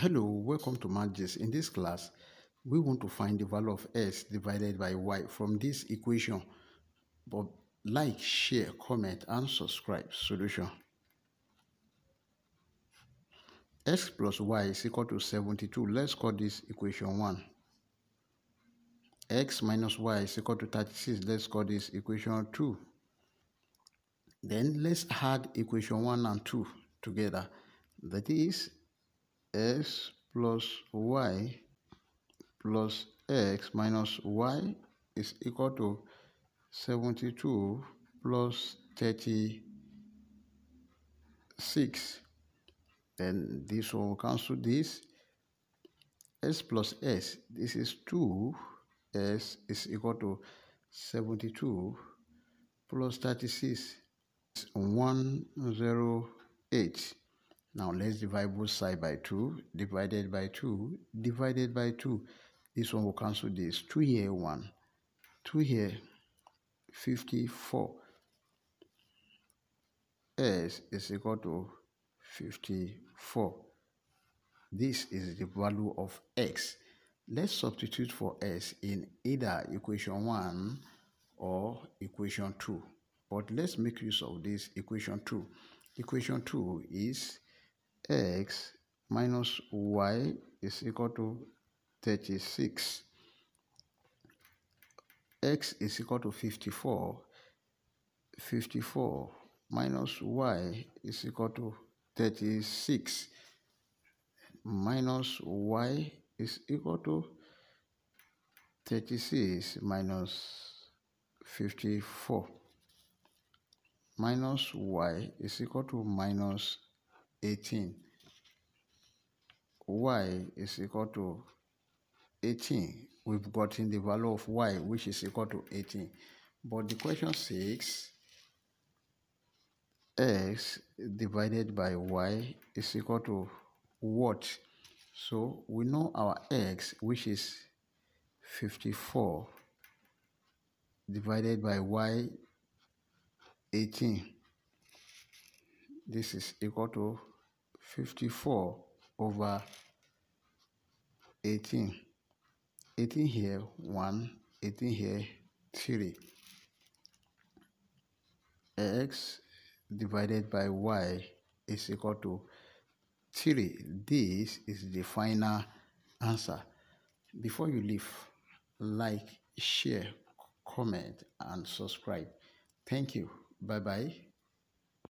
Hello, welcome to MathGist. In this class, we want to find the value of x divided by y from this equation. But like, share, comment, and subscribe. Solution. x plus y is equal to 72. Let's call this equation 1. x minus y is equal to 36. Let's call this equation 2. Then let's add equation 1 and 2 together. That is x plus y plus x minus y is equal to 72 plus 36. Then this will cancel this. x plus x, this is 2. x is equal to 72 plus 36. 108. Now let's divide both side by 2. Divided by 2. Divided by 2. This one will cancel this. 2 here, 1. 2 here, 54. X is equal to 54. This is the value of x. Let's substitute for x in either equation 1 or equation 2. But let's make use of this equation 2. Equation 2 is x minus y is equal to 36. x is equal to 54. 54 minus y is equal to 36 minus y is equal to 36 minus 54 minus y is equal to minus 18 y is equal to 18 we've gotten the value of y which is equal to 18 but the question 6, x divided by y is equal to what? So we know our x which is 54 divided by y 18 this is equal to 54 over 18 18 here 1 18 here 3 x divided by y is equal to 3 this is the final answer. Before you leave like share comment and subscribe. Thank you. Bye bye